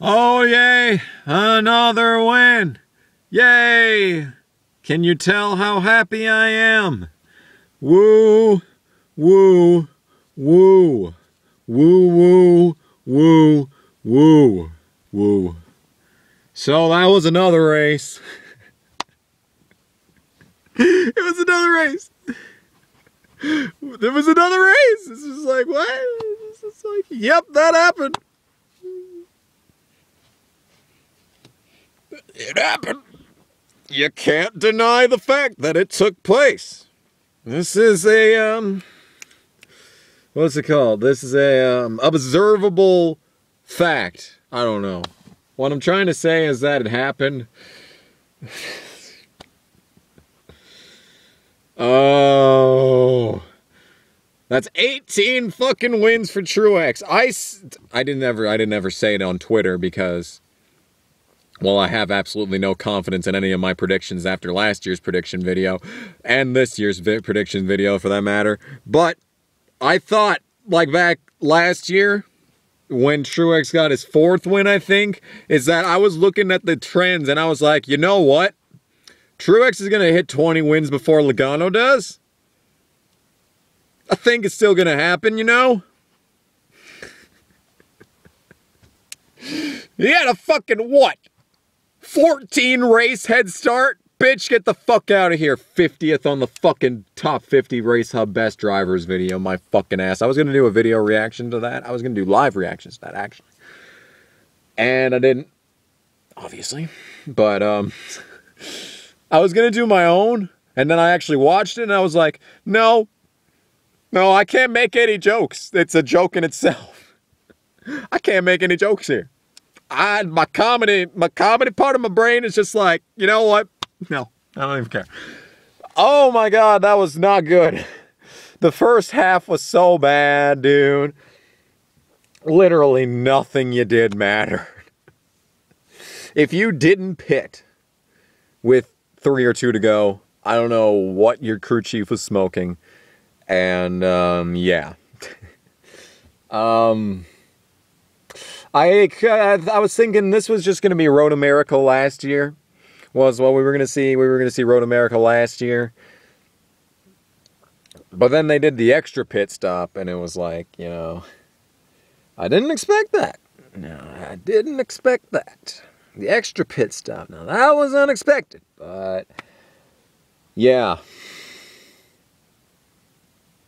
Oh, yay! Another win! Yay! Can you tell how happy I am? Woo, woo, woo, woo, woo, woo, woo, woo. So that was another race. it was another race. There was another race. This is like, what? Is like, yep, that happened. It happened. You can't deny the fact that it took place. This is a um what's it called? This is a um observable fact. I don't know. What I'm trying to say is that it happened. oh. That's 18 fucking wins for Truex. I, I didn't ever I didn't ever say it on Twitter because well, I have absolutely no confidence in any of my predictions after last year's prediction video and this year's vi- prediction video for that matter. But I thought like back last year when Truex got his fourth win, I think, is that I was looking at the trends and I was like, you know what? Truex is going to hit 20 wins before Logano does. I think it's still gonna happen, you know? he had a fucking what? 14 race head start? Bitch, get the fuck out of here. 50th on the fucking top 50 race hub best drivers video, my fucking ass. I was gonna do a video reaction to that. I was gonna do live reactions to that, actually. And I didn't, obviously. But, um, I was gonna do my own. And then I actually watched it and I was like, no, no, I can't make any jokes. It's a joke in itself. I can't make any jokes here. I my comedy my comedy part of my brain is just like, you know what? No, I don't even care. Oh my god, that was not good. The first half was so bad, dude. Literally nothing you did mattered. If you didn't pit with three or two to go, I don't know what your crew chief was smoking and um, yeah. um, I uh, I was thinking this was just going to be Road America last year. Was what we were going to see. We were going to see Road America last year. But then they did the extra pit stop, and it was like, you know, I didn't expect that. No, I didn't expect that. The extra pit stop. Now, that was unexpected, but yeah.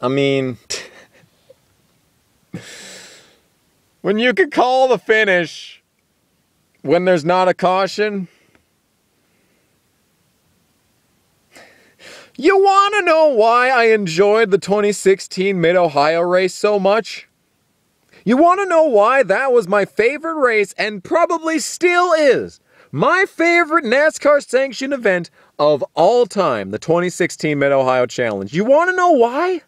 I mean, when you could call the finish when there's not a caution, you want to know why I enjoyed the 2016 Mid Ohio race so much? You want to know why that was my favorite race and probably still is my favorite NASCAR sanctioned event of all time, the 2016 Mid Ohio Challenge. You want to know why?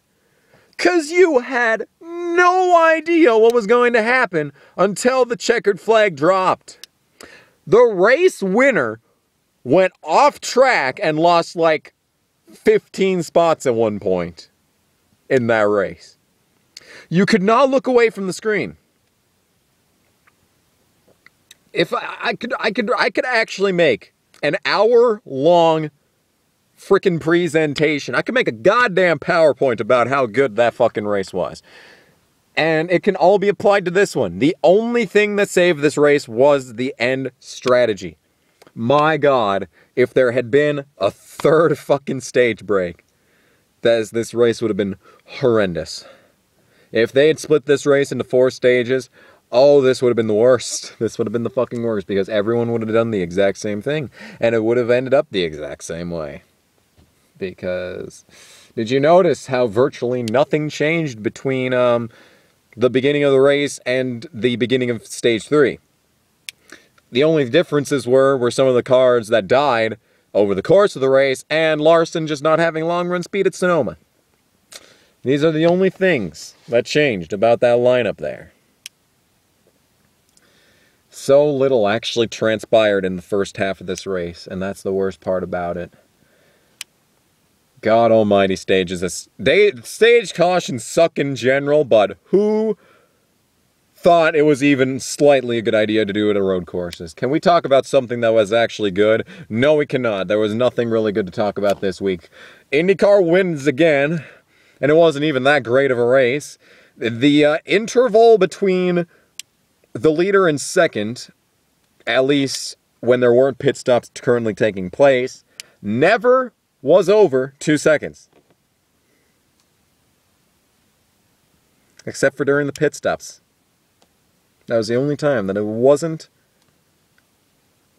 Because you had no idea what was going to happen until the checkered flag dropped. The race winner went off track and lost like 15 spots at one point in that race. You could not look away from the screen. If I, I could I could I could actually make an hour long freaking presentation. I could make a goddamn PowerPoint about how good that fucking race was. And it can all be applied to this one. The only thing that saved this race was the end strategy. My God, if there had been a third fucking stage break, that this race would have been horrendous. If they had split this race into four stages, oh, this would have been the worst. This would have been the fucking worst because everyone would have done the exact same thing and it would have ended up the exact same way because did you notice how virtually nothing changed between um, the beginning of the race and the beginning of stage three? The only differences were were some of the cars that died over the course of the race and Larson just not having long run speed at Sonoma. These are the only things that changed about that lineup there. So little actually transpired in the first half of this race, and that's the worst part about it. God almighty stages. This They, stage caution suck in general, but who thought it was even slightly a good idea to do it at road courses. Can we talk about something that was actually good? No, we cannot. There was nothing really good to talk about this week. IndyCar wins again, and it wasn't even that great of a race. The uh, interval between the leader and second, at least when there weren't pit stops currently taking place, never was over two seconds. Except for during the pit stops. That was the only time that it wasn't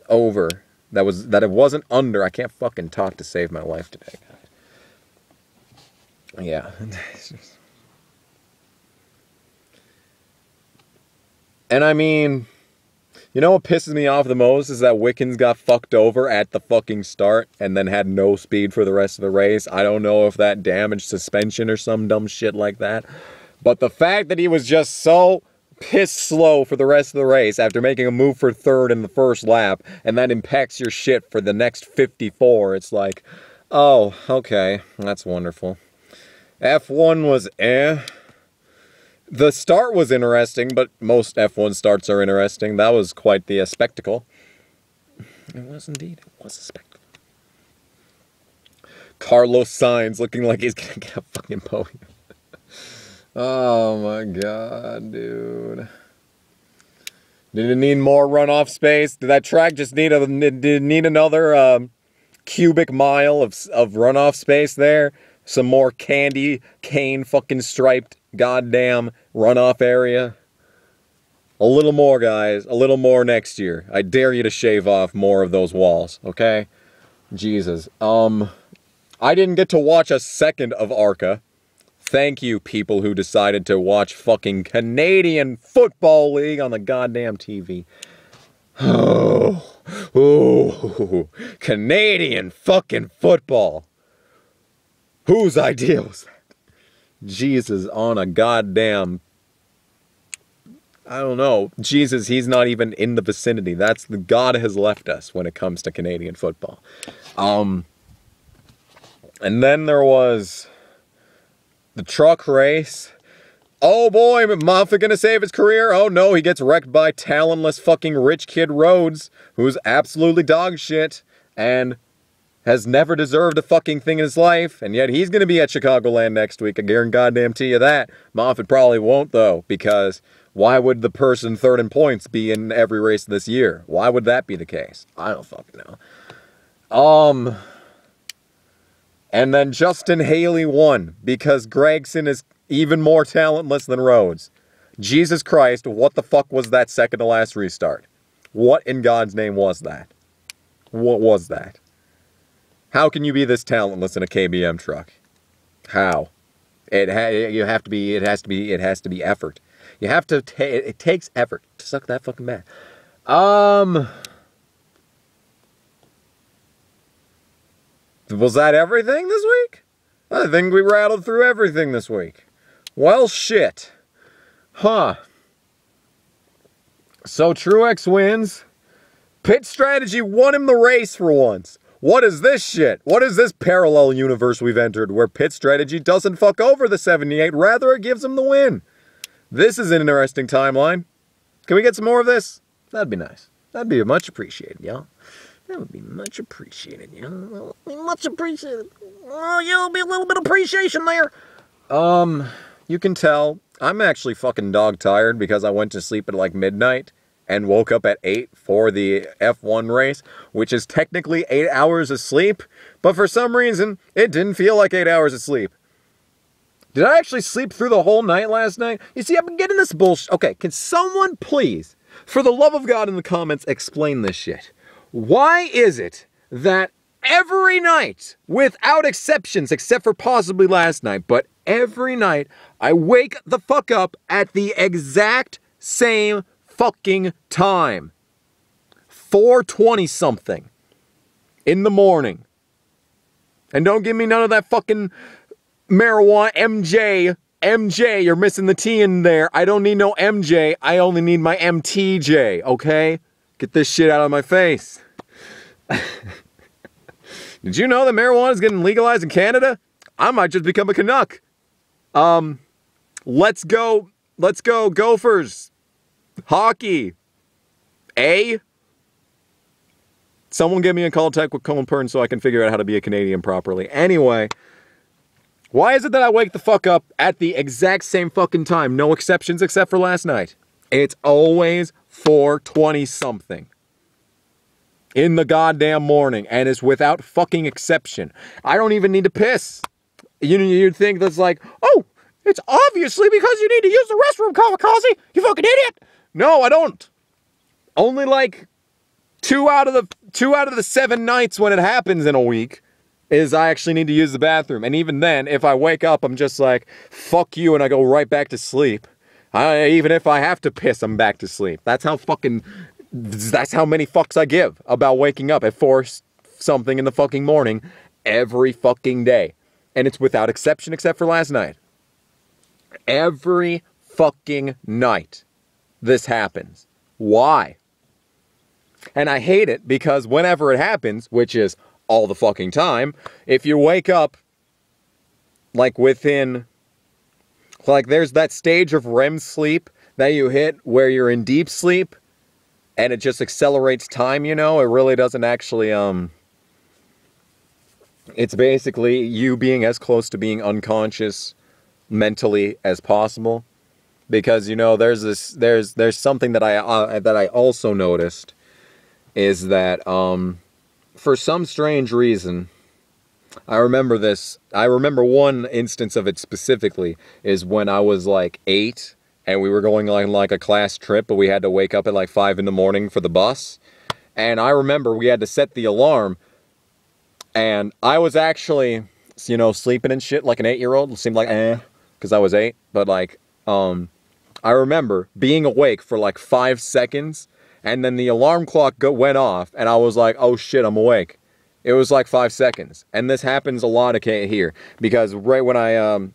over. That was that it wasn't under. I can't fucking talk to save my life today. Yeah. and I mean, you know what pisses me off the most is that Wickens got fucked over at the fucking start and then had no speed for the rest of the race. I don't know if that damaged suspension or some dumb shit like that. But the fact that he was just so piss slow for the rest of the race after making a move for third in the first lap and that impacts your shit for the next 54, it's like, oh, okay, that's wonderful. F1 was eh. The start was interesting, but most F1 starts are interesting. That was quite the uh, spectacle. It was indeed. It was a spectacle. Carlos Sainz looking like he's gonna get a fucking podium. oh my god, dude. Did it need more runoff space? Did that track just need a did it need another um, cubic mile of of runoff space there? Some more candy cane fucking striped goddamn runoff area. A little more, guys. A little more next year. I dare you to shave off more of those walls, okay? Jesus. Um, I didn't get to watch a second of ARCA. Thank you, people who decided to watch fucking Canadian Football League on the goddamn TV. Oh, oh, Canadian fucking football. Whose idea was that? Jesus on a goddamn. I don't know. Jesus, he's not even in the vicinity. That's the God has left us when it comes to Canadian football. Um, and then there was the truck race. Oh boy, Moffitt gonna save his career? Oh no, he gets wrecked by talentless fucking rich kid Rhodes, who's absolutely dog shit. And has never deserved a fucking thing in his life, and yet he's going to be at Chicagoland next week. I guarantee you that. Moffitt probably won't, though, because why would the person third in points be in every race this year? Why would that be the case? I don't fucking know. Um, and then Justin Haley won because Gragson is even more talentless than Rhodes. Jesus Christ, what the fuck was that second to last restart? What in God's name was that? What was that? How can you be this talentless in a KBM truck? How? It ha- you have to be. It has to be. It has to be effort. You have to. Ta- it takes effort to suck that fucking bat. Um. Was that everything this week? I think we rattled through everything this week. Well, shit. Huh. So Truex wins. Pit strategy won him the race for once. What is this shit? What is this parallel universe we've entered where pit strategy doesn't fuck over the 78, rather it gives him the win? This is an interesting timeline. Can we get some more of this? That'd be nice. That'd be much appreciated, y'all. That would be much appreciated, y'all. Much appreciated. Oh, you'll be a little bit appreciation there. Um, you can tell I'm actually fucking dog tired because I went to sleep at like midnight and woke up at 8 for the F1 race, which is technically 8 hours of sleep, but for some reason, it didn't feel like 8 hours of sleep. Did I actually sleep through the whole night last night? You see, I've been getting this bullshit. Okay, can someone please, for the love of God in the comments, explain this shit? Why is it that every night, without exceptions, except for possibly last night, but every night, I wake the fuck up at the exact same fucking time. 420 something in the morning. And don't give me none of that fucking marijuana MJ. MJ, you're missing the T in there. I don't need no MJ. I only need my MTJ, okay? Get this shit out of my face. Did you know that marijuana is getting legalized in Canada? I might just become a Canuck. Um, let's go, let's go, Gophers. Hockey. A. Someone get me in contact with Colin Pern so I can figure out how to be a Canadian properly. Anyway, why is it that I wake the fuck up at the exact same fucking time? No exceptions except for last night. It's always 420 something in the goddamn morning and it's without fucking exception. I don't even need to piss. You, you'd think that's like, oh, it's obviously because you need to use the restroom, kamikaze. You fucking idiot. No, I don't. Only like two out of the two out of the seven nights when it happens in a week is I actually need to use the bathroom. And even then, if I wake up, I'm just like, fuck you, and I go right back to sleep. I, even if I have to piss, I'm back to sleep. That's how fucking, that's how many fucks I give about waking up at four something in the fucking morning every fucking day. And it's without exception except for last night. Every fucking night this happens. Why? And I hate it because whenever it happens, which is all the fucking time, if you wake up like within like there's that stage of REM sleep that you hit where you're in deep sleep and it just accelerates time, you know? It really doesn't actually um it's basically you being as close to being unconscious mentally as possible because you know there's this there's there's something that I uh, that I also noticed is that um, for some strange reason, I remember this. I remember one instance of it specifically is when I was like eight and we were going on like a class trip, but we had to wake up at like five in the morning for the bus. And I remember we had to set the alarm, and I was actually, you know, sleeping and shit like an eight-year-old. It seemed like eh, because I was eight. But like, um, I remember being awake for like five seconds and then the alarm clock go, went off, and I was like, oh shit, I'm awake. It was like five seconds. And this happens a lot here because right when I um,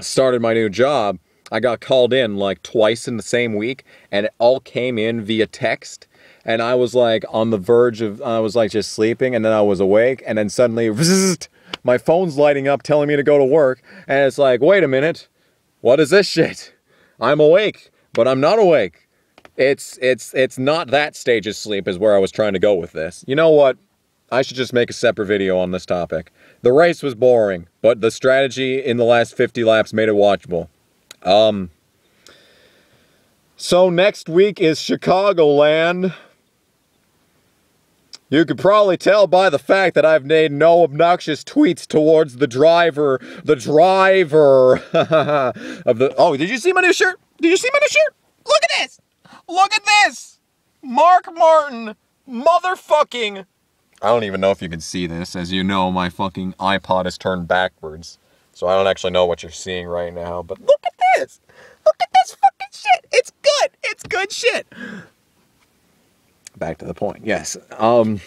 started my new job, I got called in like twice in the same week, and it all came in via text. And I was like on the verge of, I was like just sleeping, and then I was awake, and then suddenly, my phone's lighting up telling me to go to work, and it's like, wait a minute, what is this shit? I'm awake, but I'm not awake. It's it's it's not that stage of sleep is where I was trying to go with this. You know what? I should just make a separate video on this topic. The race was boring, but the strategy in the last 50 laps made it watchable. Um So next week is Chicagoland. You could probably tell by the fact that I've made no obnoxious tweets towards the driver, the driver of the Oh, did you see my new shirt? Did you see my new shirt? Look at this. Look at this! Mark Martin, motherfucking. I don't even know if you can see this. As you know, my fucking iPod is turned backwards. So I don't actually know what you're seeing right now. But look at this! Look at this fucking shit! It's good! It's good shit! Back to the point. Yes. Um.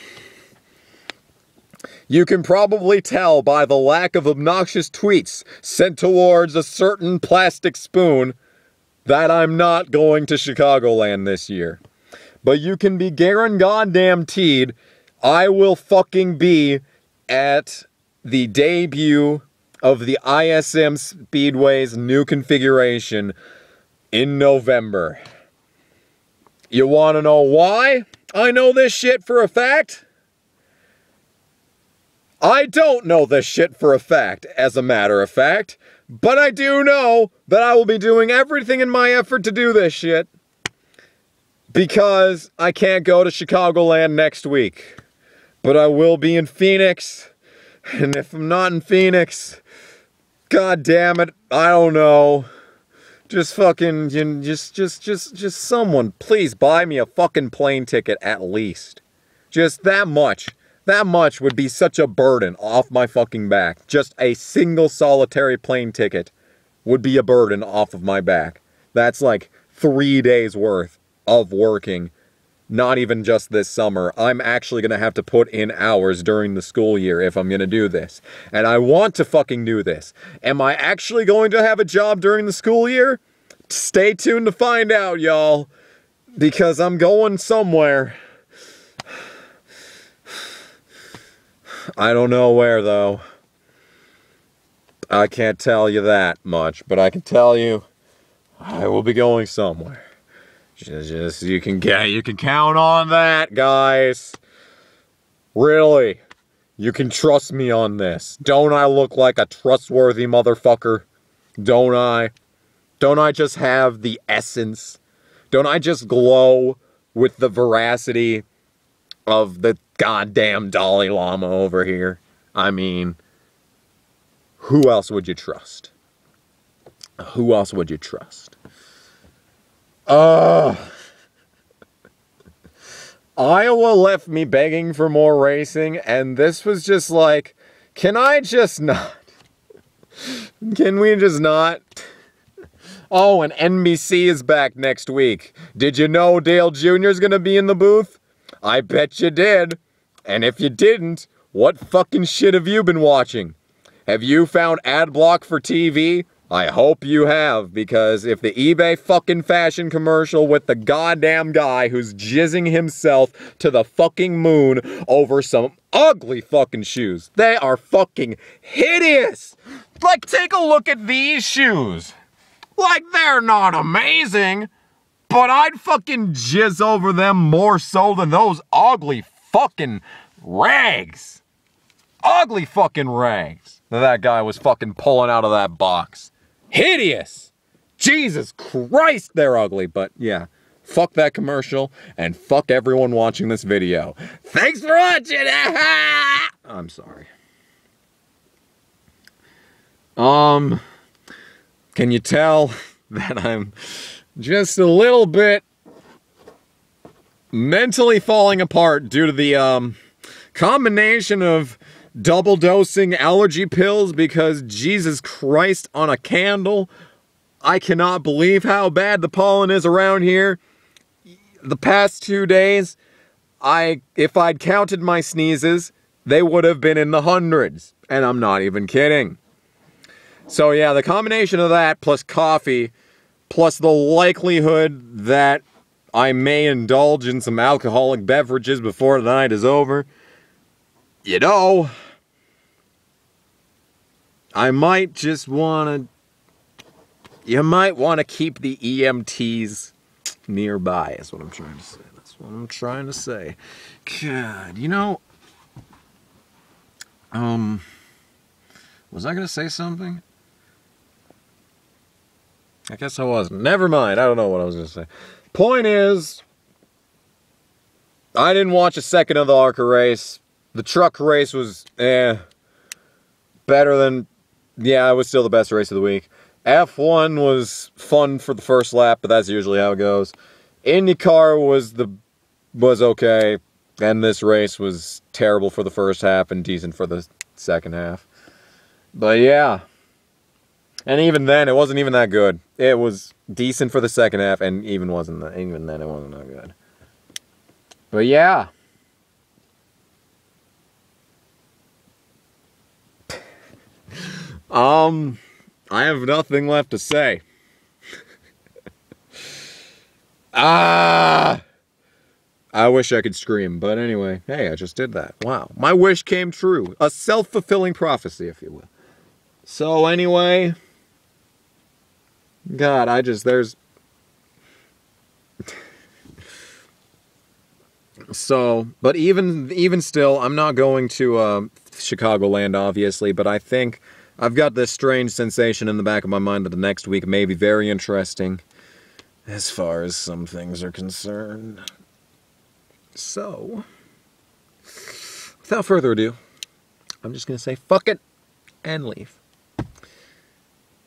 You can probably tell by the lack of obnoxious tweets sent towards a certain plastic spoon that I'm not going to Chicagoland this year. But you can be Garen goddamn teed, I will fucking be at the debut of the ISM Speedway's new configuration in November. You want to know why I know this shit for a fact? I don't know this shit for a fact, as a matter of fact. But I do know that I will be doing everything in my effort to do this shit because I can't go to Chicagoland next week. But I will be in Phoenix. And if I'm not in Phoenix, god damn it, I don't know. Just fucking, just, just, just, just someone, please buy me a fucking plane ticket at least. Just that much. That much would be such a burden off my fucking back. Just a single solitary plane ticket would be a burden off of my back. That's like three days worth of working. Not even just this summer. I'm actually going to have to put in hours during the school year if I'm going to do this. And I want to fucking do this. Am I actually going to have a job during the school year? Stay tuned to find out, y'all. Because I'm going somewhere. I don't know where, though. I can't tell you that much, but I can tell you I will be going somewhere. Just, just you can get you can count on that, guys. Really. You can trust me on this. Don't I look like a trustworthy motherfucker? Don't I? Don't I just have the essence? Don't I just glow with the veracity of the goddamn Dalai Lama over here? I mean, who else would you trust? Who else would you trust? Uh, Iowa left me begging for more racing, and this was just like, can I just not? Can we just not? Oh, and NBC is back next week. Did you know Dale Jr. is going to be in the booth? I bet you did. And if you didn't, what fucking shit have you been watching? Have you found ad block for TV? I hope you have, because if the eBay fucking fashion commercial with the goddamn guy who's jizzing himself to the fucking moon over some ugly fucking shoes, they are fucking hideous! Like, take a look at these shoes. Like, they're not amazing, but I'd fucking jizz over them more so than those ugly fucking rags. Ugly fucking rags that that guy was fucking pulling out of that box hideous. Jesus Christ, they're ugly. But yeah, fuck that commercial and fuck everyone watching this video. Thanks for watching. I'm sorry. Um, can you tell that I'm just a little bit mentally falling apart due to the um combination of double dosing allergy pills because Jesus Christ on a candle. I cannot believe how bad the pollen is around here. The past two days, I if I'd counted my sneezes, they would have been in the hundreds. And I'm not even kidding. So yeah, the combination of that plus coffee, plus the likelihood that I may indulge in some alcoholic beverages before the night is over, you know, I might just want to. You might want to keep the EMTs nearby, is what I'm trying to say. That's what I'm trying to say. God, you know. Um. Was I going to say something? I guess I wasn't. Never mind. I don't know what I was going to say. Point is, I didn't watch a second of the ARCA race. The truck race was, eh, better than yeah, it was still the best race of the week. F1 was fun for the first lap, but that's usually how it goes. IndyCar was the was okay, and this race was terrible for the first half and decent for the second half. But yeah. And even then, it wasn't even that good. It was decent for the second half, and even wasn't that, even then it wasn't that good. But yeah. Um, I have nothing left to say. ah! I wish I could scream, but anyway, hey, I just did that. Wow. My wish came true. A self fulfilling prophecy, if you will. So, anyway, God, I just, there's. so, but even even still, I'm not going to uh, Chicagoland, obviously, but I think I've got this strange sensation in the back of my mind that the next week may be very interesting as far as some things are concerned. So, without further ado, I'm just going to say fuck it and leave.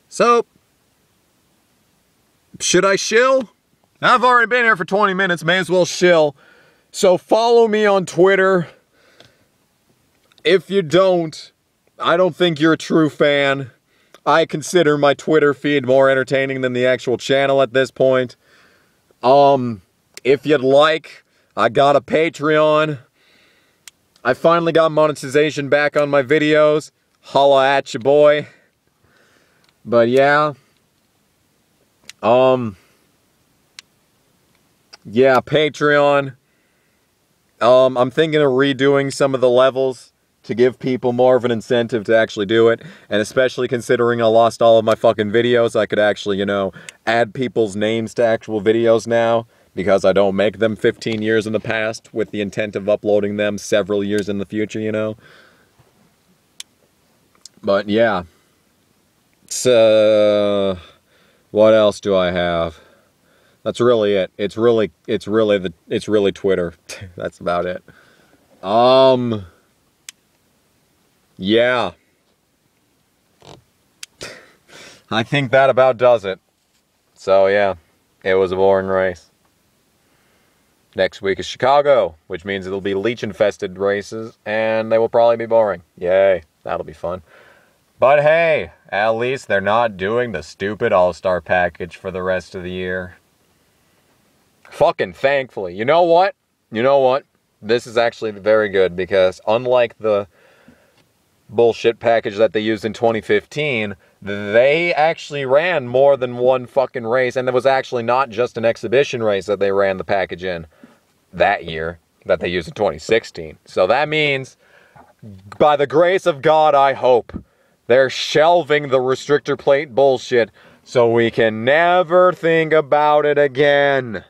So, should I shill? I've already been here for 20 minutes, may as well shill. So follow me on Twitter. If you don't, I don't think you're a true fan. I consider my Twitter feed more entertaining than the actual channel at this point. Um, if you'd like, I got a Patreon. I finally got monetization back on my videos. Holla at you, boy. But yeah. Um. Yeah, Patreon. Um, I'm thinking of redoing some of the levels to give people more of an incentive to actually do it. And especially considering I lost all of my fucking videos, I could actually, you know, add people's names to actual videos now. because I don't make them 15 years in the past with the intent of uploading them several years in the future, you know. But yeah. So what else do I have? That's really it. It's really it's really the it's really Twitter. That's about it. Um yeah. I think that about does it. So yeah, it was a boring race. Next week is Chicago, which means it'll be leech infested races and they will probably be boring. Yay, that'll be fun. But hey, at least they're not doing the stupid All Star package for the rest of the year. Fucking thankfully. You know what? You know what? This is actually very good because unlike the bullshit package that they used in 2015, they actually ran more than one fucking race, and it was actually not just an exhibition race that they ran the package in that year that they used in 2016. So that means, by the grace of God, I hope they're shelving the restrictor plate bullshit so we can never think about it again.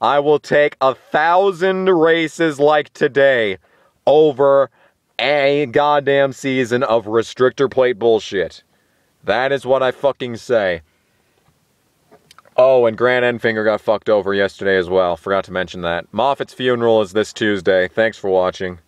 I will take a thousand races like today over a goddamn season of restrictor plate bullshit. That is what I fucking say. Oh, and Grant Enfinger got fucked over yesterday as well. Forgot to mention that. Moffitt's funeral is this Tuesday. Thanks for watching.